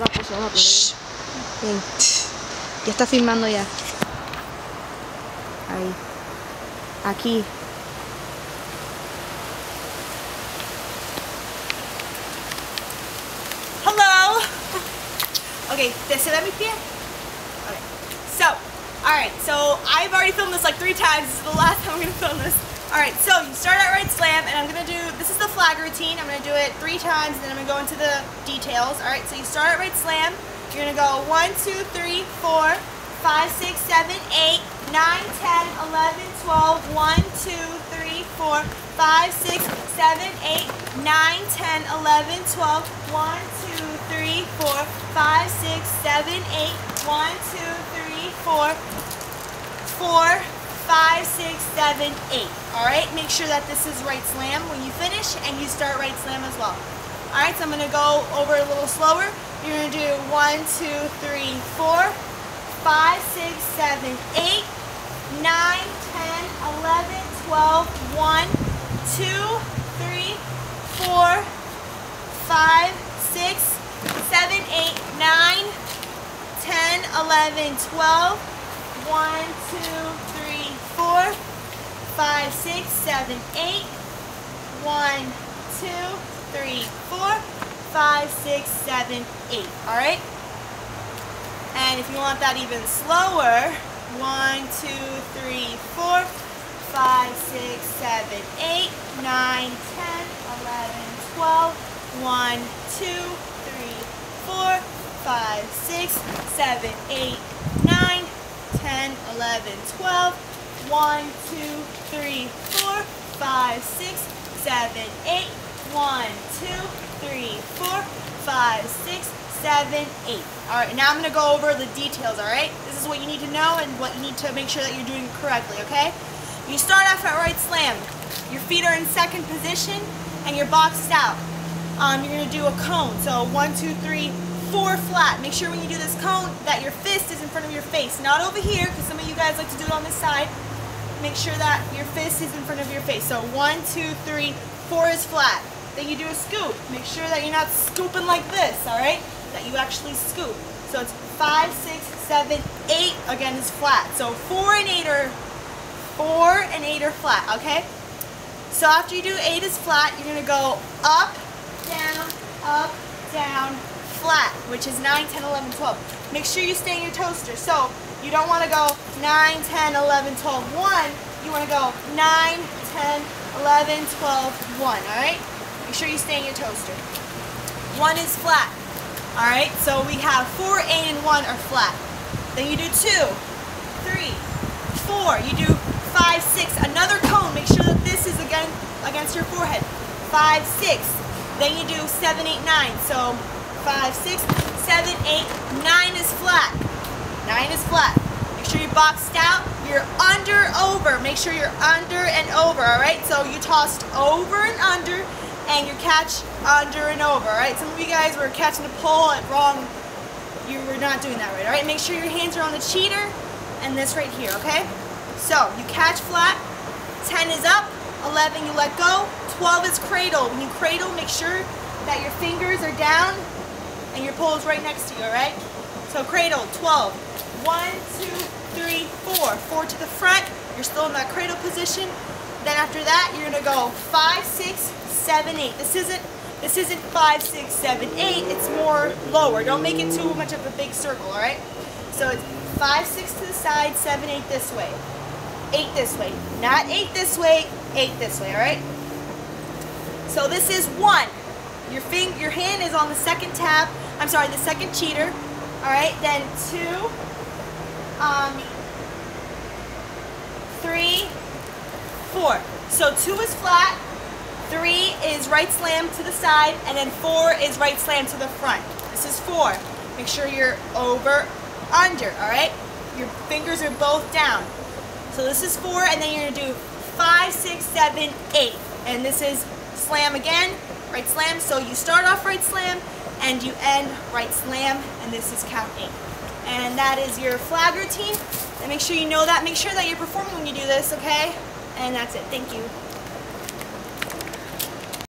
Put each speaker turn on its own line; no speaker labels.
rápido, rápido. Bien. Ya está filmando ya. Ahí. Aquí.
Hello. Okay, se ve mi pie? Okay. So, alright, so I've already filmed this like three times. This is the last time I'm going to film this. Alright, so you start at right slam, and I'm going to do, this is the flag routine. I'm going to do it three times, and then I'm going to go into the details. Alright, so you start at right slam. You're going to go one, two, three, four, five, six, seven, eight, nine, ten, eleven, twelve, one, two, three, four, five, six, seven, eight, nine, ten, eleven, twelve, one, two, three, four, five, six, seven, eight, one, two, three, four, four, five, six, seven, eight. All right, make sure that this is right slam when you finish and you start right slam as well. All right, so I'm gonna go over a little slower. You're gonna do one, two, three, four, five, six, seven, eight, nine, ten, eleven, twelve, one, two, three, four, five, six, seven, eight, nine, ten, eleven, twelve, one, two, three, four, five, six, seven, eight, one, two, three, four, five, six, seven, eight. All right? And if you want that even slower, one, two, three, four, five, six, seven, eight, nine, ten, eleven, twelve, one, two, three, four, five, six, seven, eight, nine, ten, eleven, twelve, one, two, three, four, five, six, seven, eight, one, two, three, four, five, six, seven, eight. All right, now I'm gonna go over the details, all right? This is what you need to know and what you need to make sure that you're doing correctly, okay? You start off at right slam. Your feet are in second position and you're boxed out. Um, you're gonna do a cone. So one, two, three, four flat. Make sure when you do this cone that your fist is in front of your face, not over here, because some of you guys like to do it on this side. Make sure that your fist is in front of your face. So one, two, three, four is flat. Then you do a scoop. Make sure that you're not scooping like this, all right? That you actually scoop. So it's five, six, seven, eight, again is flat. So four and eight are, four and eight are flat, okay? So after you do eight is flat, you're gonna go up, down, up, down, flat, which is 9, 10, 11, 12. Make sure you stay in your toaster. So you don't want to go 9, 10, 11, 12, 1. You want to go 9, 10, 11, 12, 1, all right? Make sure you stay in your toaster. 1 is flat, all right? So we have 4, 8, and 1 are flat. Then you do 2, 3, 4. You do 5, 6. Another cone. Make sure that this is again against your forehead. 5, 6. Then you do 7, 8, 9. So 5, 6, 7, 8, 9 is flat. 9 is flat. Make sure you're boxed out. You're under, over. Make sure you're under and over, all right? So you tossed over and under, and you catch under and over, all right? Some of you guys were catching the pole at wrong. You were not doing that right, all right? Make sure your hands are on the cheater and this right here, okay? So you catch flat. 10 is up. 11 you let go. 12 is cradle. When you cradle, make sure that your fingers are down and your pole is right next to you, all right? So cradle, 12. One, two, three, four. Four to the front. You're still in that cradle position. Then after that, you're gonna go five, six, seven, eight. This isn't this isn't five, six, seven, eight. It's more lower. Don't make it too much of a big circle, all right? So it's five, six to the side, seven, eight this way. Eight this way. Not eight this way, eight this way, all right? So this is one. Your fing your hand is on the second tab. I'm sorry, the second cheater. All right, then two, um, three, four. So two is flat, three is right slam to the side, and then four is right slam to the front. This is four. Make sure you're over, under, all right? Your fingers are both down. So this is four, and then you're gonna do five, six, seven, eight. And this is slam again, right slam. So you start off right slam, and you end right slam, and this is count eight. And that is your flag routine. And make sure you know that. Make sure that you're performing when you do this, okay? And that's it. Thank you.